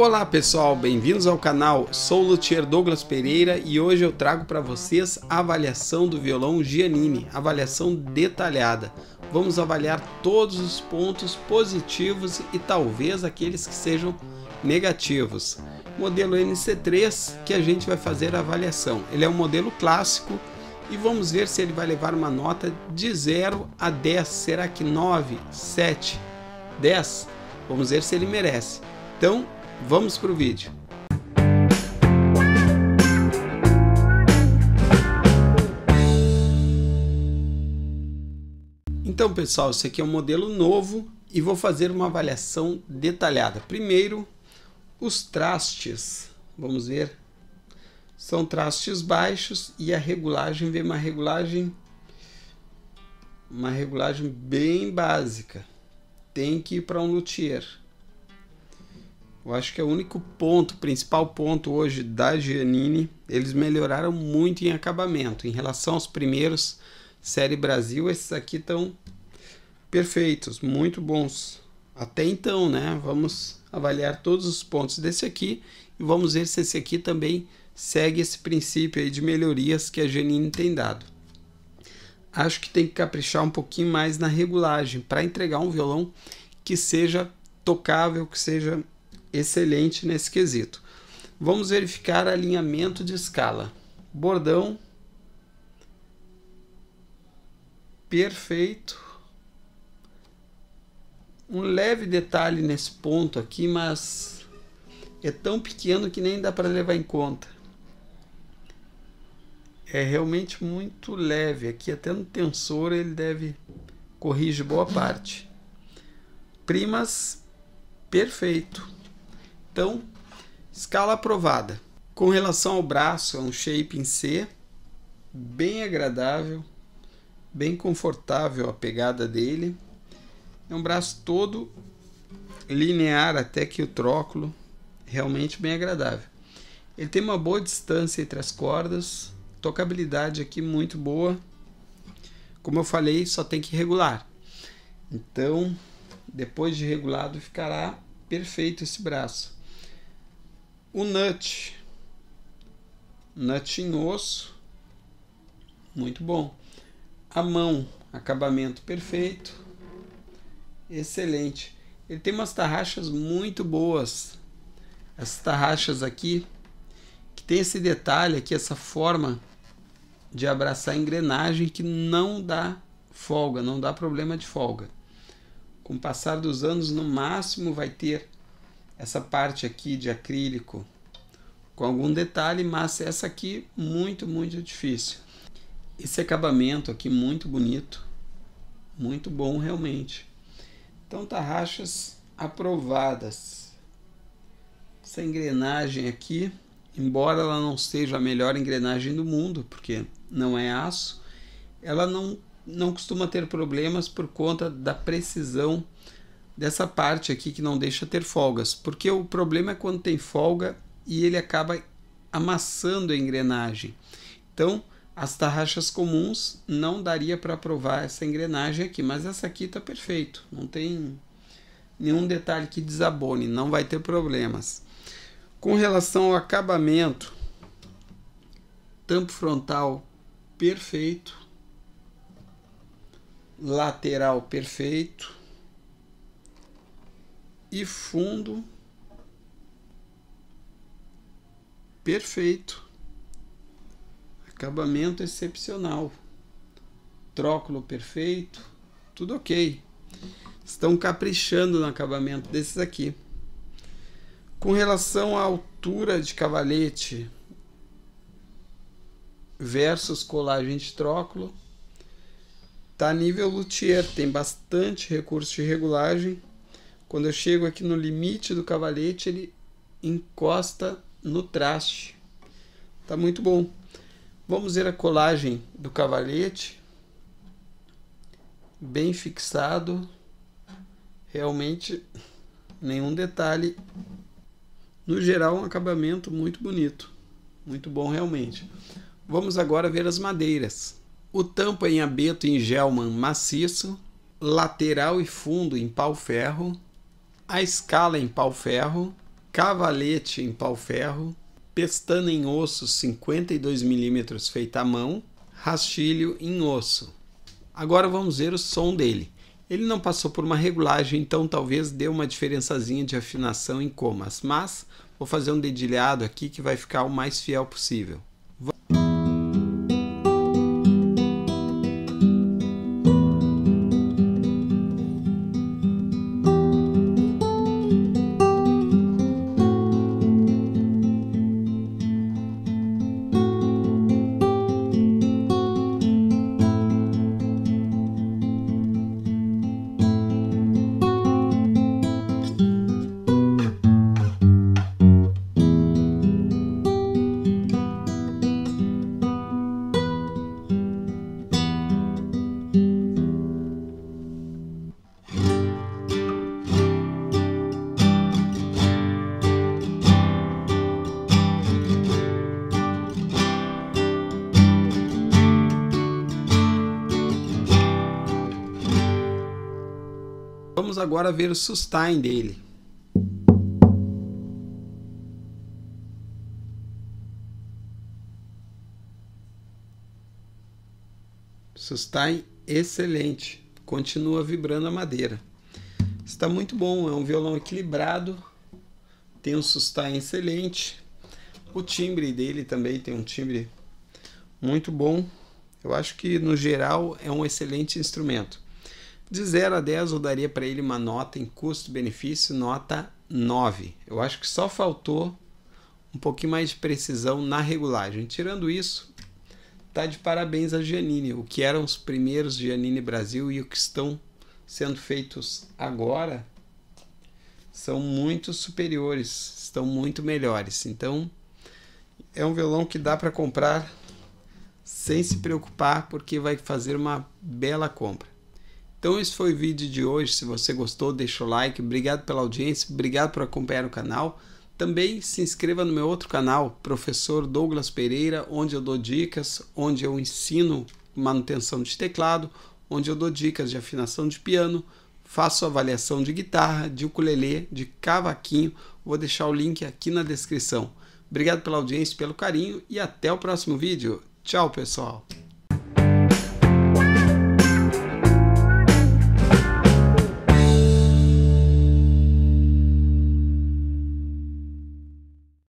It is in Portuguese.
Olá pessoal, bem-vindos ao canal. Sou o luthier Douglas Pereira e hoje eu trago para vocês a avaliação do violão Giannini, avaliação detalhada. Vamos avaliar todos os pontos positivos e talvez aqueles que sejam negativos. Modelo NC3 que a gente vai fazer a avaliação. Ele é um modelo clássico e vamos ver se ele vai levar uma nota de 0 a 10. Será que 9, 7, 10? Vamos ver se ele merece. Então, Vamos para o vídeo. Então, pessoal, esse aqui é um modelo novo e vou fazer uma avaliação detalhada. Primeiro, os trastes. Vamos ver. São trastes baixos e a regulagem vem uma regulagem uma regulagem bem básica. Tem que ir para um luthier. Eu acho que é o único ponto, principal ponto hoje da Giannini, eles melhoraram muito em acabamento. Em relação aos primeiros Série Brasil, esses aqui estão perfeitos, muito bons. Até então, né? Vamos avaliar todos os pontos desse aqui e vamos ver se esse aqui também segue esse princípio aí de melhorias que a Giannini tem dado. Acho que tem que caprichar um pouquinho mais na regulagem para entregar um violão que seja tocável, que seja excelente nesse quesito. Vamos verificar alinhamento de escala. Bordão. Perfeito. Um leve detalhe nesse ponto aqui, mas é tão pequeno que nem dá para levar em conta. É realmente muito leve. Aqui até no tensor ele deve corrigir boa parte. Primas, perfeito. Então, escala aprovada. Com relação ao braço, é um shape em C, bem agradável, bem confortável a pegada dele. É um braço todo linear até que o tróculo, realmente bem agradável. Ele tem uma boa distância entre as cordas, tocabilidade aqui muito boa. Como eu falei, só tem que regular. Então, depois de regulado, ficará perfeito esse braço. O nut. Nut em osso. Muito bom. A mão, acabamento perfeito. Excelente. Ele tem umas tarraxas muito boas. Essas tarraxas aqui, que tem esse detalhe aqui, essa forma de abraçar a engrenagem que não dá folga, não dá problema de folga. Com o passar dos anos, no máximo vai ter essa parte aqui de acrílico com algum detalhe, mas essa aqui muito, muito difícil. Esse acabamento aqui muito bonito, muito bom realmente. Então tarraxas aprovadas. Essa engrenagem aqui, embora ela não seja a melhor engrenagem do mundo, porque não é aço, ela não, não costuma ter problemas por conta da precisão dessa parte aqui que não deixa ter folgas, porque o problema é quando tem folga e ele acaba amassando a engrenagem. Então, as tarraxas comuns não daria para provar essa engrenagem aqui, mas essa aqui está perfeito, não tem nenhum detalhe que desabone, não vai ter problemas. Com relação ao acabamento, tampo frontal perfeito, lateral perfeito, e fundo perfeito. Acabamento excepcional. Tróculo perfeito. Tudo ok. Estão caprichando no acabamento desses aqui. Com relação à altura de cavalete versus colagem de tróculo, tá nível luthier, tem bastante recurso de regulagem quando eu chego aqui no limite do cavalete, ele encosta no traste. Tá muito bom. Vamos ver a colagem do cavalete. Bem fixado. Realmente nenhum detalhe. No geral, um acabamento muito bonito. Muito bom realmente. Vamos agora ver as madeiras. O tampo em abeto em gelman maciço, lateral e fundo em pau-ferro, a escala em pau-ferro, cavalete em pau-ferro, pestana em osso 52mm feita à mão, rastilho em osso. Agora vamos ver o som dele. Ele não passou por uma regulagem, então talvez dê uma diferençazinha de afinação em comas, mas vou fazer um dedilhado aqui que vai ficar o mais fiel possível. Vamos agora ver o sustain dele. Sustain excelente, continua vibrando a madeira. Está muito bom, é um violão equilibrado, tem um sustain excelente. O timbre dele também tem um timbre muito bom. Eu acho que no geral é um excelente instrumento. De 0 a 10 eu daria para ele uma nota em custo-benefício, nota 9. Eu acho que só faltou um pouquinho mais de precisão na regulagem. Tirando isso, tá de parabéns a Giannini, o que eram os primeiros Giannini Brasil e o que estão sendo feitos agora são muito superiores, estão muito melhores. Então, é um violão que dá para comprar sem se preocupar, porque vai fazer uma bela compra. Então esse foi o vídeo de hoje. Se você gostou, deixa o like. Obrigado pela audiência, obrigado por acompanhar o canal. Também se inscreva no meu outro canal, Professor Douglas Pereira, onde eu dou dicas, onde eu ensino manutenção de teclado, onde eu dou dicas de afinação de piano, faço avaliação de guitarra, de ukulele, de cavaquinho. Vou deixar o link aqui na descrição. Obrigado pela audiência, pelo carinho e até o próximo vídeo. Tchau, pessoal!